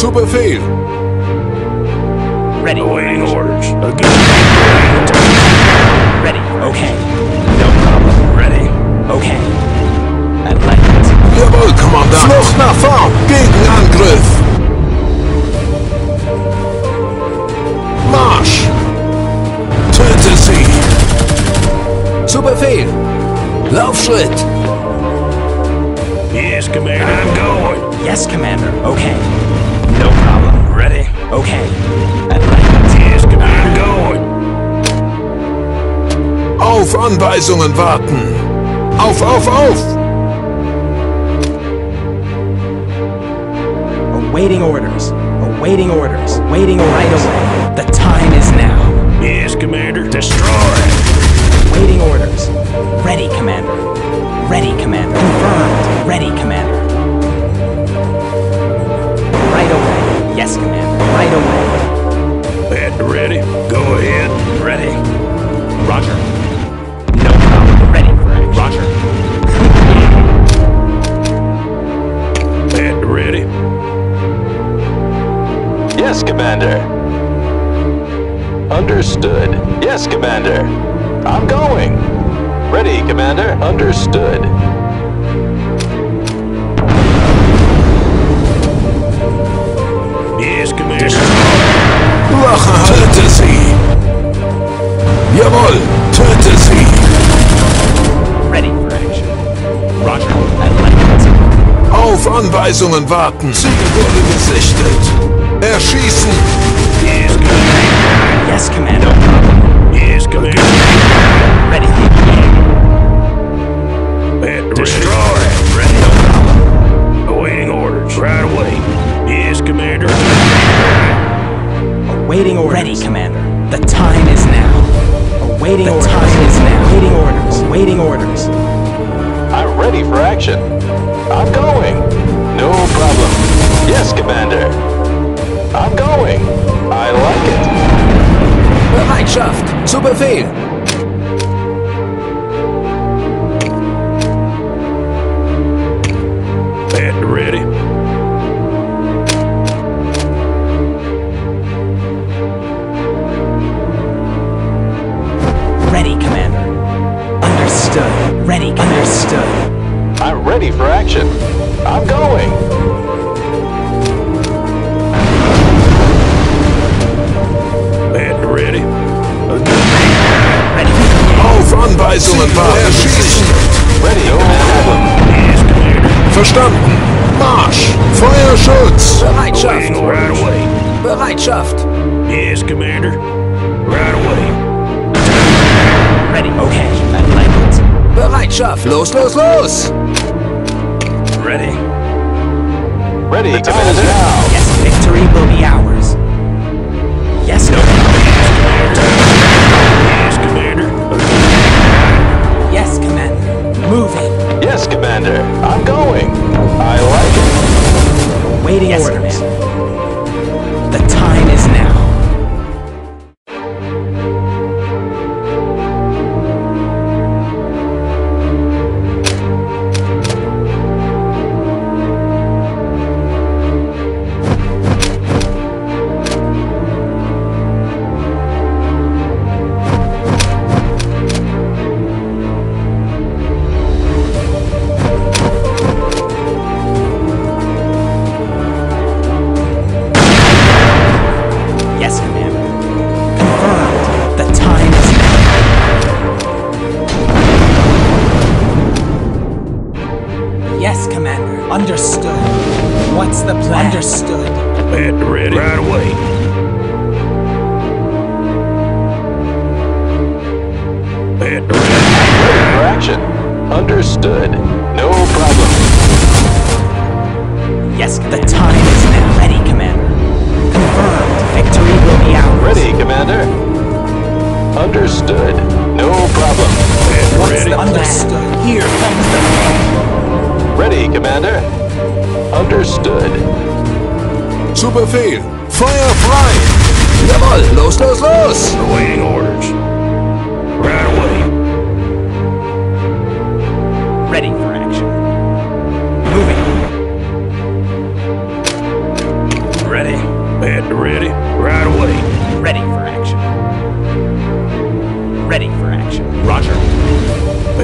Zu Befehl. Ready. Awaiting orders. Again. Ready. Okay. No problem. Ready. Okay. I like it. Jawohl, Kommandant. Flucht nach vorn. Gegenangriff. Marsch. Töte sie. Zu Befehl. Laufschritt. Yes, Commander, I'm going. Yes, Commander. Okay. No problem. Ready. Okay. I like Commander, I'm going. Auf Anweisungen warten. Auf, auf, auf. Awaiting orders. Awaiting orders. Awaiting right away. The time is now. Yes, Commander. Destroy. Waiting orders. Ready, Commander. Ready, Commander. Confirmed. Ready, Commander. Yes, Commander. Right away. Head ready. Go ahead. Ready. Roger. No problem. Ready for action. Roger. Head ready. Yes, Commander. Understood. Yes, Commander. I'm going. Ready, Commander. Understood. Anweisungen warten. Ziel wurde gesichtet. Erschießen. Yes, Commander. Yes, Commander. Yes, Commander. Ready. Head Destroy. Ready. Awaiting orders. Right away. Yes, Commander. Awaiting orders. Ready, Commander. The time is now. Awaiting the orders. Time is now. Awaiting orders. Awaiting orders. I'm ready for action. I'm going. No problem. Yes, Commander. I'm going. I like it. Bereitschaft. Zu Befehl. Head ready. Ready, Commander. Understood. Ready, understood. I'm ready for action. I'm going. Head ready. Ready. Auf Anweisungen warten. Erschießen. Ready, Commander. Yes, Commander. Verstanden. Marsch. Feuerschutz. Awaiting orders. Right away. Bereitschaft. Yes, Commander. Right away. Ready. Okay. I like it. Bereitschaft. Los, los, los. Ready. Ready, The time is now. Yes, victory will be ours. Yes, Commander. Yes, Commander. Yes, Commander. Moving. Yes, Commander. I'm going. I like it. Awaiting Yes, orders. The time is Yes, Commander. Understood. What's the plan? Understood. Head ready. Right away. Head ready. Ready for action. Understood. No problem. Yes, the time is now. Ready, Commander. Confirmed. Victory will be ours. Ready, Commander. Understood. No problem. Head What's ready. the Understood. Here comes the plan. Ready, Commander. Understood. Superfehl, Feuer frei! Jawohl, los, los, los! Awaiting orders. Right away. Ready for action. Moving. Ready. And ready. Right away. Ready for action. Ready for action. Roger.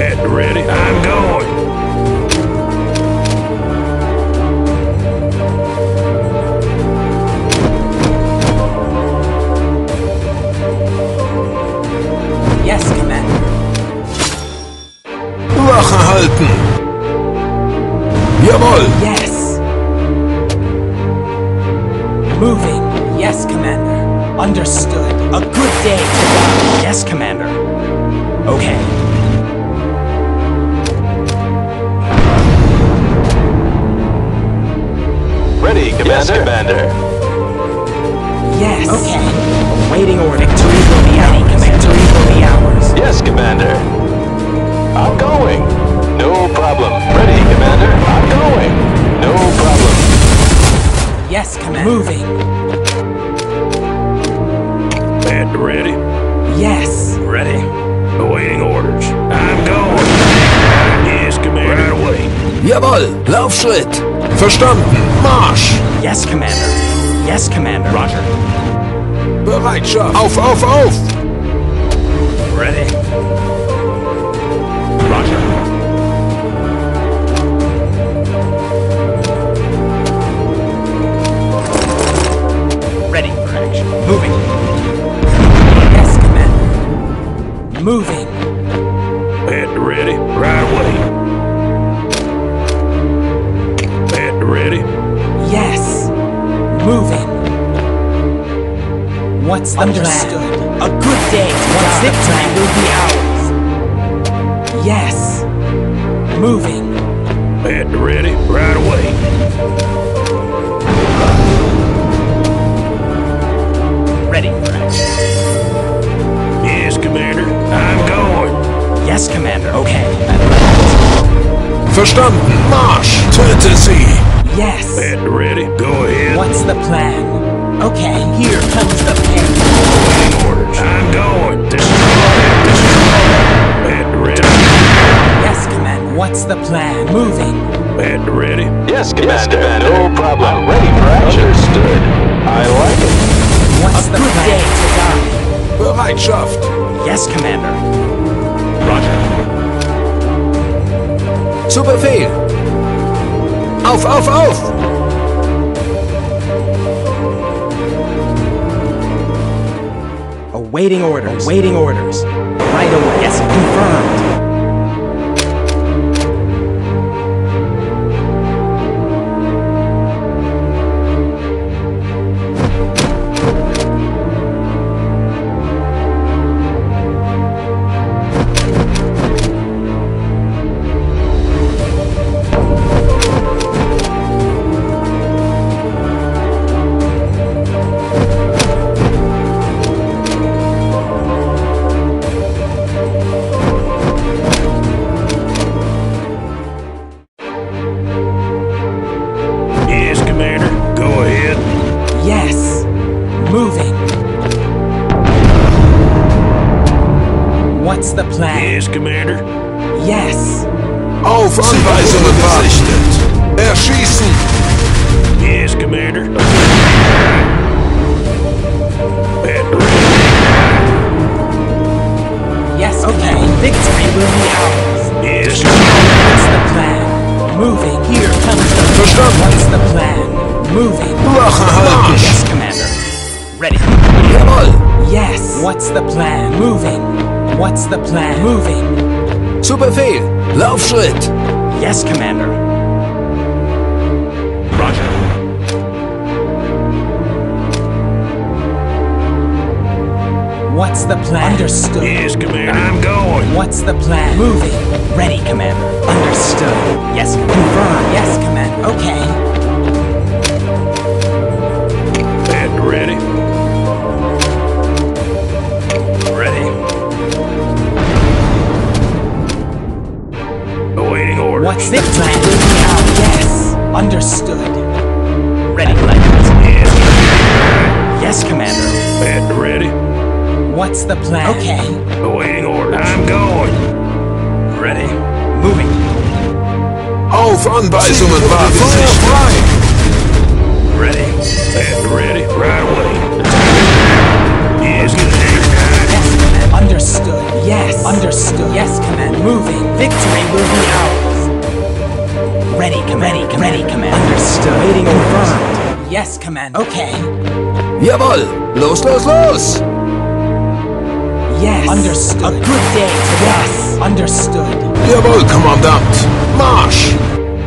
And ready. I'm going. Commander. Yes, Commander. Yes. Okay. Awaiting order. Victory will be ours. Victory will be ours. Yes, Commander. I'm going. No problem. Ready, Commander. I'm going. No problem. Yes, Commander. Moving. At ready. Yes. Ready. Awaiting orders. I'm going. Yes, Commander. Right away. Jawohl. Laufschritt. Verstanden. Marsch. Yes, Commander. Yes, Commander. Roger. Bereitschaft. Auf, auf, auf. Ready. Roger. Ready for action. Moving. Yes, Commander. Moving. At ready. Right away. What's the Understood. A good day to What's victory will be ours. Yes. Moving. At ready. Right away. Ready for action. Yes, Commander. I'm going. Yes, Commander. Okay. Verstanden. Marsch. Töte sie. Yes. At ready. Go ahead. What's the plan? Okay, here comes the pain. Orders. I'm going. Destroy. Destroy. At ready. Yes, Commander. What's the plan? Moving. At ready. Yes, Commander. No problem. Ready for action. Understood. I like it. What's the plan? day to die. Bereitschaft. Yes, Commander. Roger. Zu Befehl. Auf, auf, auf. Awaiting orders. Awaiting orders. Right away. Yes, confirmed. What's the plan? Moving. Zu Befehl. Laufschritt. Yes, Commander. Roger. What's the plan? Understood. yes, Commander. I'm going. What's the plan? Moving. Ready, Commander. Understood. Yes, confirm. Yes, Commander. Okay. At ready. Ready. Awaiting orders. Plan? Will be out. Yes. Understood. Ready, Yes, Yes, Commander. At ready. What's the plan? Okay. Awaiting orders. I'm going. Ready. Moving. Auf Anweisungen warten. Feuer frei. Ready. At ready. Right away. Yes, Commander. Yes, Commander. Understood. Yes. Understood. Yes, Commander. Moving. Victory will be ours. Ready, Commander. Ready, Ready, Commander. Understood. Waiting confirmed. Yes, Commander. Okay. Jawohl. Los, los, los. Yes. Understood. A good day today. Yes. Understood. Jawohl, Kommandant. Marsch!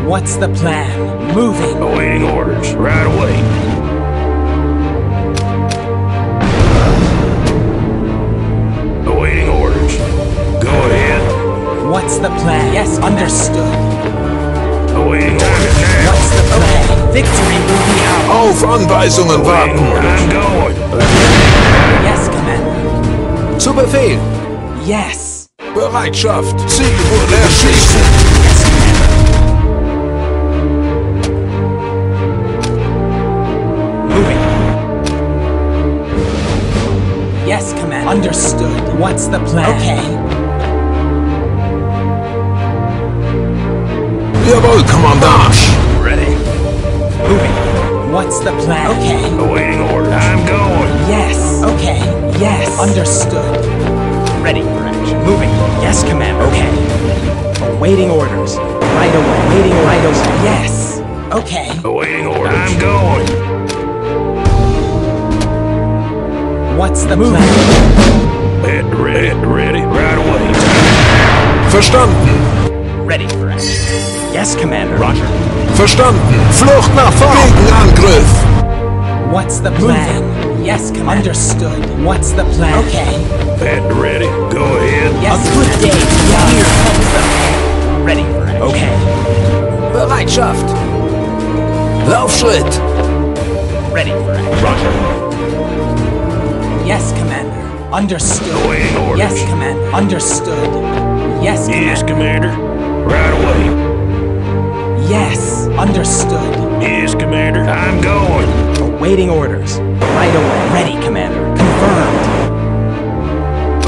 What's the plan? Moving. Awaiting orders. Right away. Awaiting orders. Go ahead. What's the plan? Yes, understood. Awaiting orders now. What's the plan? Victory will be ours. Auf Anweisungen warten. I'm going. Yes, Commander. Zu Befehl. Yes. Bereitschaft. Ziel wurde erschießen. Yes, Commander. Moving. Yes, Commander. Understood. What's the plan? Okay. Jawohl, Kommandant. Ready. Moving. What's the plan? Okay. Awaiting orders. I'm going. Yes. Okay. Yes. Understood. Ready for action. Moving. Yes, Commander. Okay. Awaiting orders. Right away. Waiting right away. Yes. Okay. Awaiting orders. I'm going. What's the plan? Head ready. Head ready. Right away. Verstanden. Ready for action. Yes, Commander. Roger. Verstanden. Flucht nach vorn. Gegenangriff. What's the plan? Yes, Commander. Understood. What's the plan? Okay. Head ready. Go ahead. Yes. A good day. Yeah. Here comes the plan. Ready for action. Okay. Bereitschaft. Laufschritt. Ready for action. Roger. Yes, Commander. Understood. Yes, Commander. Understood. Yes, Yes, Commander. Commander. Right away. Yes. Understood. Yes, Commander. I'm going. Awaiting orders. Right away. Ready, Commander. Confirmed.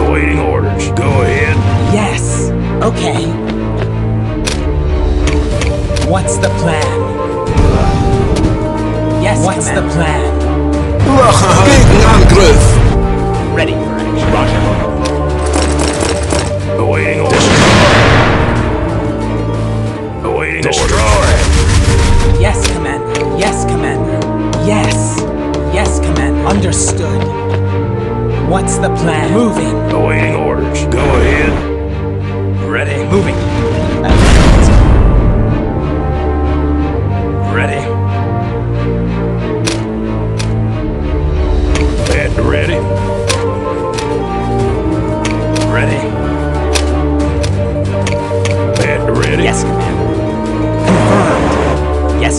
Awaiting orders. Go ahead. Yes. Okay. What's the plan? Yes, What's the plan? Wache. Gegenangriff. Ready for action. Roger. Awaiting orders. Awaiting Destroy. Yes, Commander. Yes, Commander. Yes. Yes, Commander. Understood. What's the plan? Moving. Awaiting orders. Go ahead. Ready. Moving.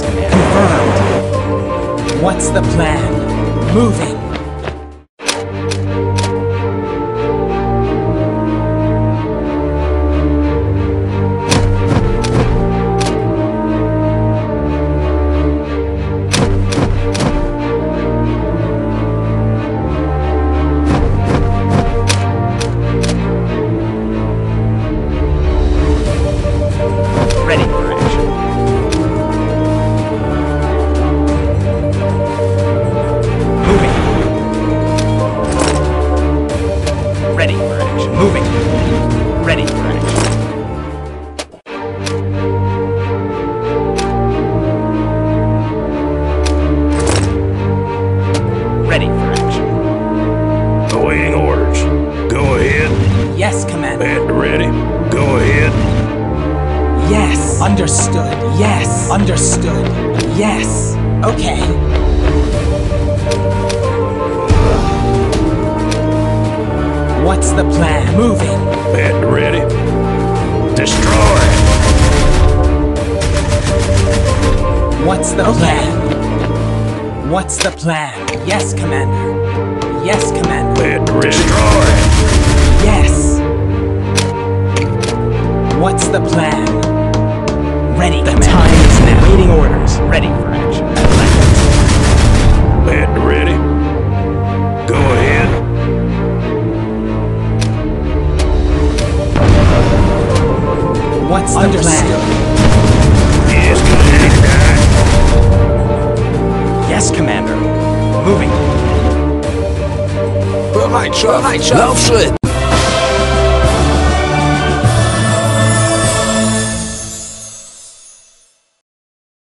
Confirmed. What's the plan? Moving. Yes. Okay. What's the plan? Moving. Head ready. Destroy. What's the plan? What's the plan? Yes, Commander. Yes, Commander. Head ready. Destroy. Yes. What's the plan? Ready, the Commander. time is now. Waiting orders. Ready